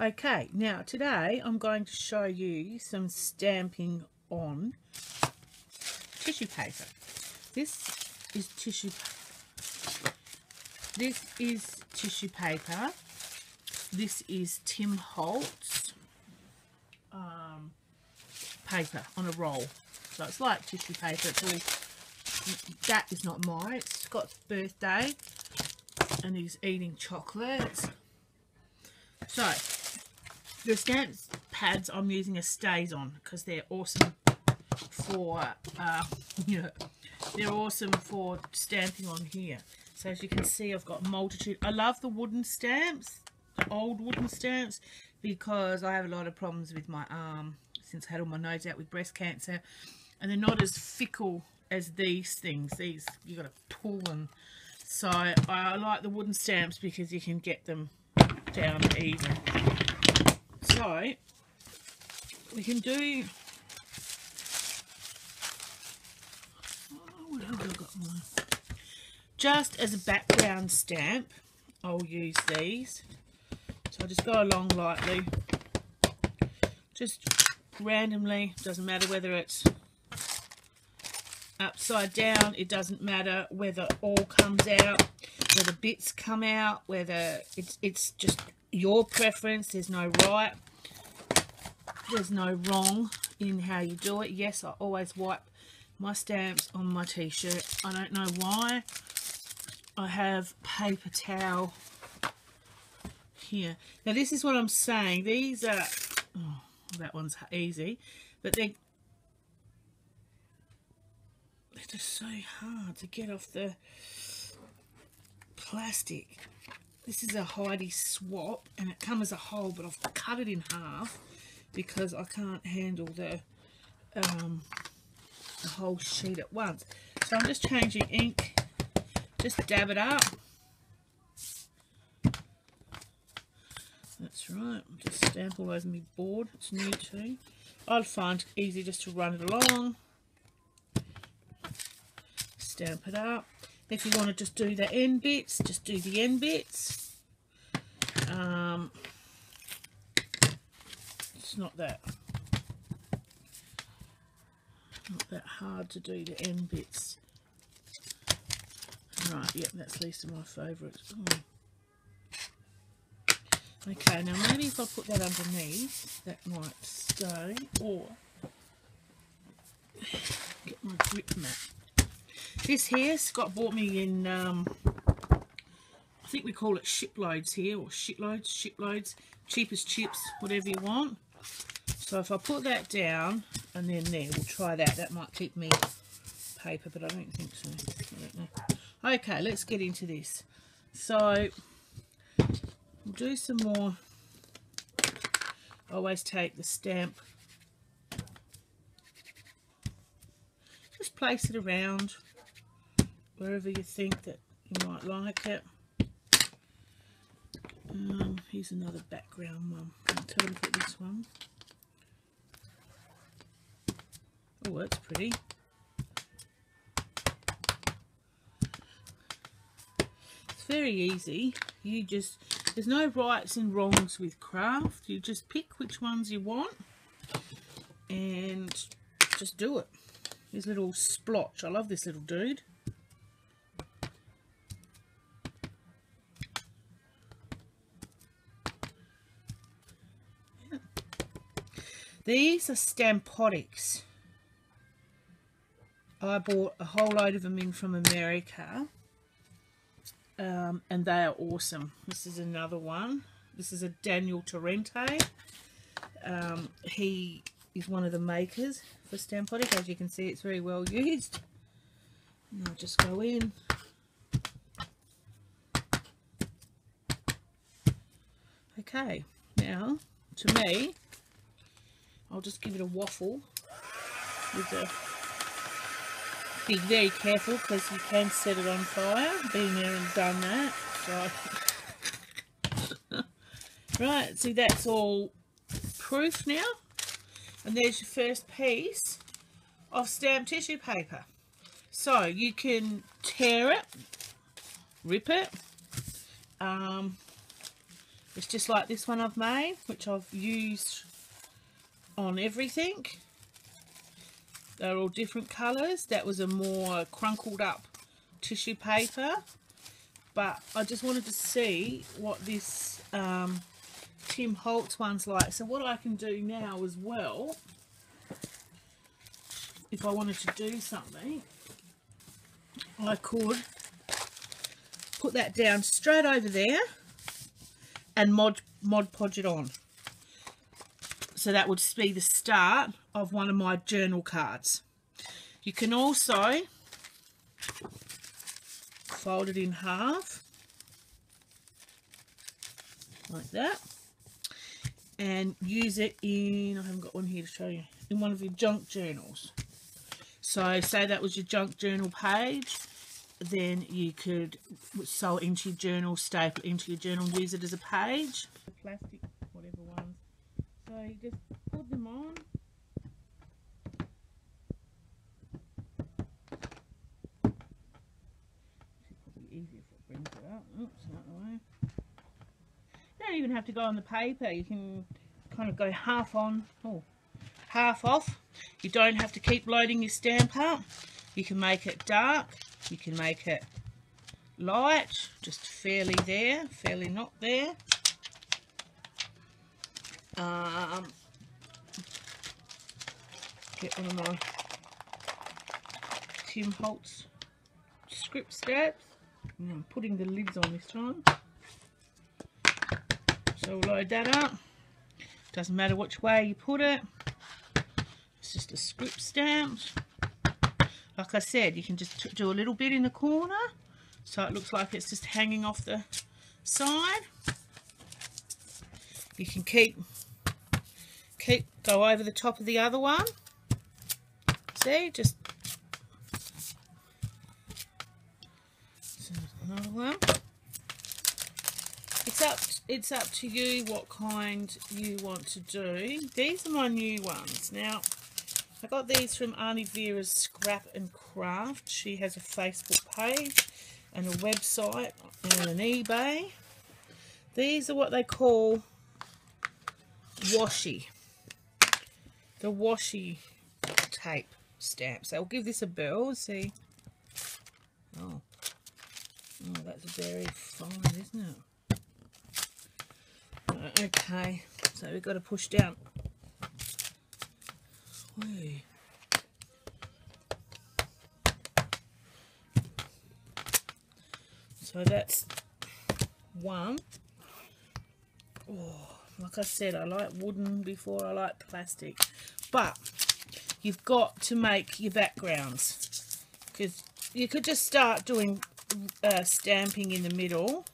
Okay, now today I'm going to show you some stamping on tissue paper. This is tissue this is tissue paper. This is Tim Holtz um, paper on a roll. So it's like tissue paper. It's really, that is not mine. It's Scott's birthday and he's eating chocolates. So the stamps pads I'm using are StazOn because they're awesome for uh, you know they're awesome for stamping on here. So as you can see I've got multitude I love the wooden stamps the old wooden stamps because I have a lot of problems with my arm since I had all my nose out with breast cancer and they're not as fickle as these things. These you got to pull them so I like the wooden stamps because you can get them down even so we can do oh, just as a background stamp I'll use these. So I'll just go along lightly. Just randomly doesn't matter whether it's upside down it doesn't matter whether all comes out whether bits come out whether it's it's just your preference there's no right there's no wrong in how you do it. Yes I always wipe my stamps on my t-shirt. I don't know why. I have paper towel here. Now this is what I'm saying. These are oh, that one's easy but they're they're just so hard to get off the plastic this is a Heidi Swapp and it comes as a whole but I've cut it in half because I can't handle the um, the whole sheet at once. So I'm just changing ink, just dab it up. That's right, just stamp all over my board, it's new too. I'd find easy just to run it along, stamp it up. If you want to just do the end bits, just do the end bits. Um, it's not that not that hard to do the end bits. Right, yep, that's least of my favourites. Oh. Okay, now maybe if I put that underneath, that might stay, or get my grip mat. This here, Scott bought me in, um, I think we call it shiploads here, or shiploads, shiploads, cheapest chips, whatever you want. So if I put that down and then there, we'll try that. That might keep me paper, but I don't think so. Don't okay, let's get into this. So we'll do some more. always take the stamp. Just place it around wherever you think that you might like it. Um, here's another background one. I'll tell them put this one. Oh, that's pretty. It's very easy. You just, there's no rights and wrongs with craft. You just pick which ones you want and just do it. This little splotch. I love this little dude. These are Stampotiques. I bought a whole load of them in from America. Um, and they are awesome. This is another one. This is a Daniel Torrente. Um, he is one of the makers for Stampotique. As you can see, it's very well used. And I'll just go in. Okay, now, to me, I'll just give it a waffle with the be very careful because you can set it on fire. Been there and done that. Right, see that's all proof now. And there's your first piece of stamped tissue paper. So you can tear it, rip it. Um, It's just like this one I've made, which I've used on everything. They're all different colours. That was a more crunkled up tissue paper. But I just wanted to see what this um, Tim Holtz one's like. So what I can do now as well, if I wanted to do something, I could put that down straight over there and Mod, Mod Podge it on. So that would be the start of one of my journal cards. You can also fold it in half like that and use it in I haven't got one here to show you in one of your junk journals so say that was your junk journal page then you could sew into your journal, staple into your journal, use it as a page. Plastic. So you just put them on. easier if it brings it up. Oops, not the way. You don't even have to go on the paper. You can kind of go half on, oh, half off. You don't have to keep loading your stamp up. You can make it dark you can make it light, just fairly there, fairly not there. Um, get one of my Tim Holtz script stamps. I'm putting the lids on this time. So we'll load that up. Doesn't matter which way you put it. It's just a script stamp like I said you can just do a little bit in the corner so it looks like it's just hanging off the side you can keep keep go over the top of the other one see just another one it's up it's up to you what kind you want to do these are my new ones now I got these from Arnie Vera's Scrap and Craft. She has a Facebook page and a website and an eBay. These are what they call washi. The washi tape stamps. I'll give this a burl. See. Oh. Oh, that's very fine, isn't it? Okay, so we've got to push down way. So that's one. Oh, like I said, I like wooden before I like plastic. But you've got to make your backgrounds. Because you could just start doing uh, stamping in the middle.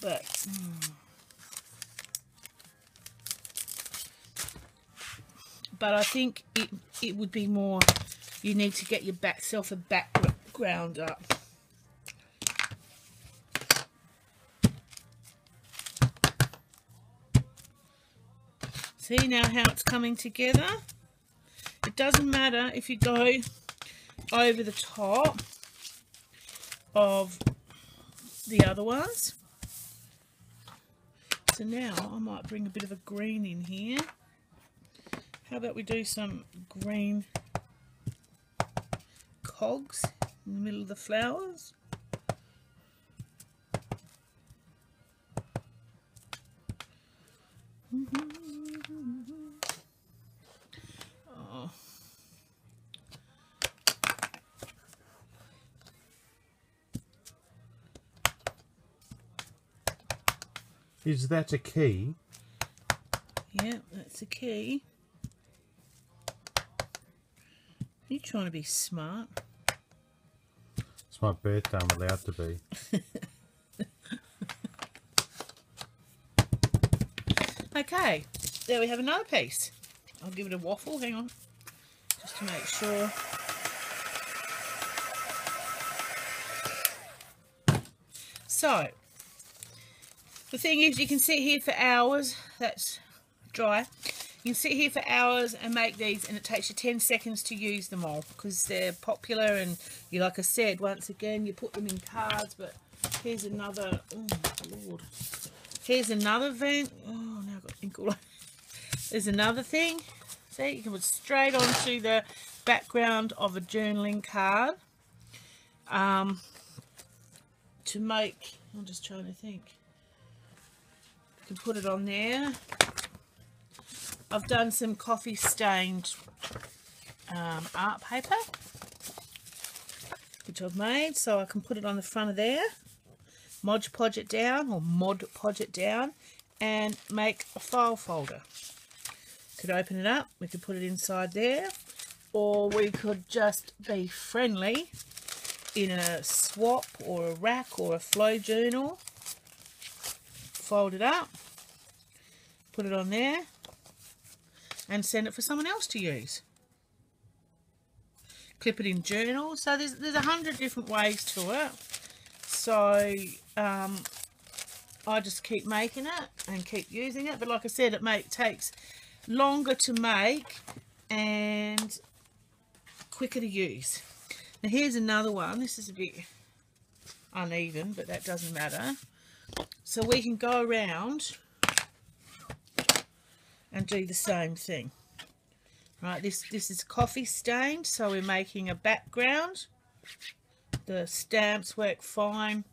But... Mm, but I think it, it would be more, you need to get your back self a background up. See now how it's coming together? It doesn't matter if you go over the top of the other ones. So now I might bring a bit of a green in here. How about we do some green cogs in the middle of the flowers? Is that a key? Yeah, that's a key. Are you trying to be smart? It's my birthday, I'm allowed to be. okay, there we have another piece. I'll give it a waffle, hang on, just to make sure. So, the thing is you can sit here for hours, that's dry, you can sit here for hours and make these and it takes you 10 seconds to use them all because they're popular and you like I said once again you put them in cards but here's another oh my lord. Here's another vent. Oh, now I've got ink all over. There's another thing. See, you can put straight onto the background of a journaling card. Um, to make, I'm just trying to think. Can put it on there. I've done some coffee stained um, art paper which I've made so I can put it on the front of there. Mod Podge it down or Mod Podge it down and make a file folder. Could open it up we could put it inside there or we could just be friendly in a swap or a rack or a flow journal fold it up put it on there and send it for someone else to use clip it in journal. So there's there's a hundred different ways to it. So um, I just keep making it and keep using it. But like I said, it make, takes longer to make and quicker to use. Now here's another one. This is a bit uneven, but that doesn't matter. So we can go around and do the same thing. Right, this, this is coffee stained, so we're making a background. The stamps work fine.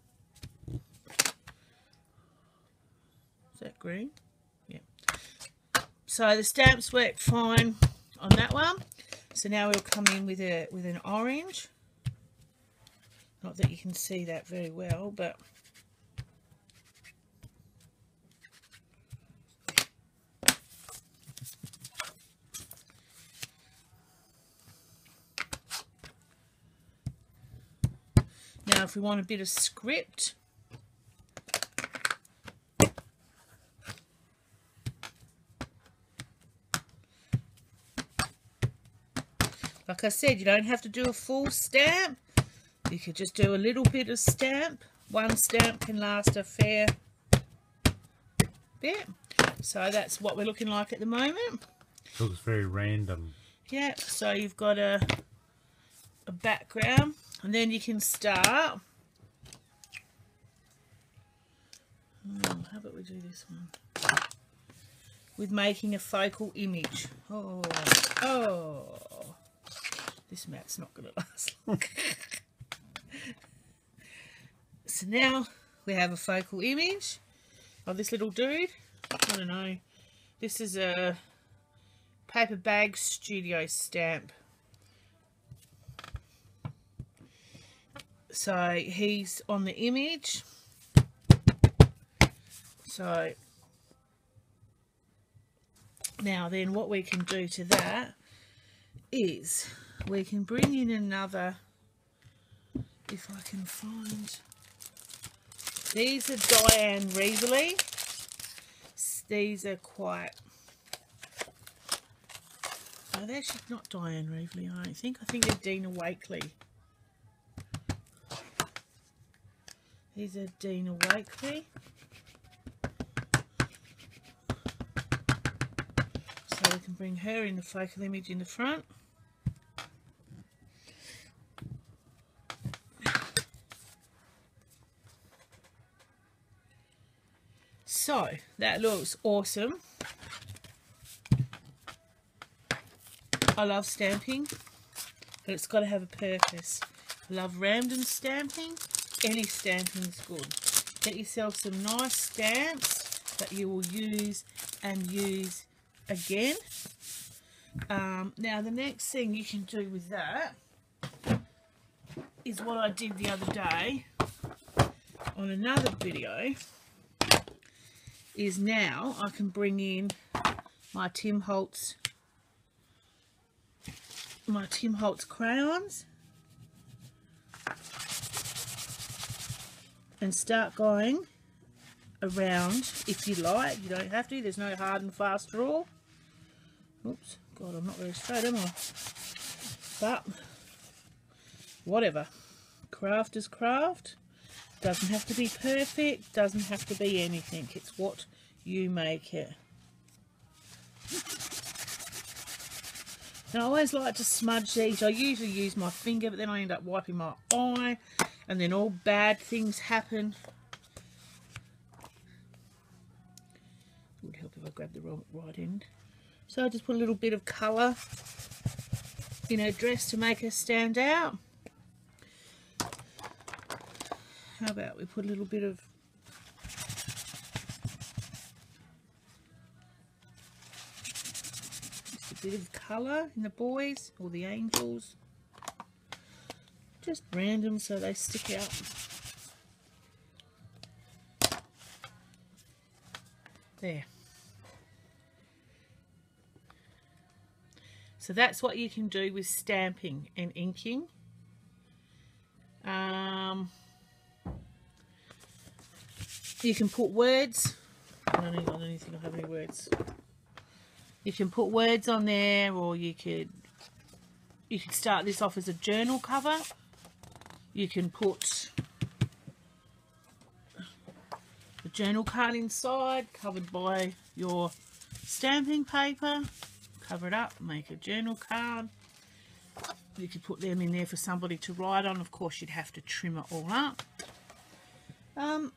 Is that green? Yeah. So the stamps work fine on that one. So now we'll come in with a with an orange. Not that you can see that very well, but if we want a bit of script, like I said, you don't have to do a full stamp. You could just do a little bit of stamp. One stamp can last a fair bit. So that's what we're looking like at the moment. Looks very random. Yeah, so you've got a, a background and then you can start. Oh, how about we do this one? With making a focal image. Oh, oh. This mat's not going to last long. so now we have a focal image of this little dude. I don't know. This is a paper bag studio stamp. So he's on the image. So now then what we can do to that is we can bring in another, if I can find, these are Dyan Reaveley. These are quite, oh they're actually not Dyan Reaveley I don't think, I think they're Dina Wakley. These are Dina Wakley. So we can bring her in the focal image in the front. So that looks awesome. I love stamping, but it's got to have a purpose. I love random stamping any stamping's good. Get yourself some nice stamps that you will use and use again. Um, now the next thing you can do with that is what I did the other day on another video is now I can bring in my Tim Holtz my Tim Holtz crayons and start going around if you like. You don't have to. There's no hard and fast rule. Oops. God, I'm not very straight, am I? But, whatever. Craft is craft. Doesn't have to be perfect. Doesn't have to be anything. It's what you make it. Now, I always like to smudge these. I usually use my finger, but then I end up wiping my eye and then all bad things happen. Would help if I grabbed the right end. So I just put a little bit of colour in her dress to make her stand out. How about we put a little bit of just a bit of colour in the boys or the angels. Just random so they stick out. There. So that's what you can do with stamping and inking. Um, you can put words. I don't, even, I don't think I have any words. You can put words on there, or you could you could start this off as a journal cover. You can put the journal card inside, covered by your stamping paper cover it up, make a journal card. You could put them in there for somebody to write on. Of course, you'd have to trim it all up. Um,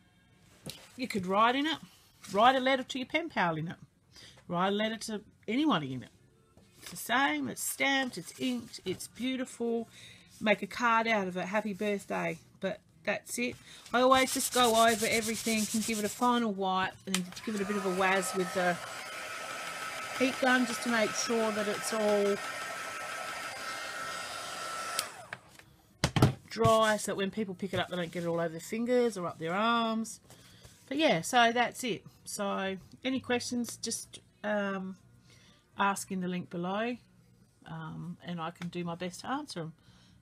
you could write in it. Write a letter to your pen pal in it. Write a letter to anybody in it. It's the same. It's stamped. It's inked. It's beautiful. Make a card out of it. Happy birthday. But that's it. I always just go over everything and give it a final wipe and give it a bit of a waz with the heat gun just to make sure that it's all dry so that when people pick it up they don't get it all over their fingers or up their arms but yeah so that's it so any questions just um, ask in the link below um, and I can do my best to answer them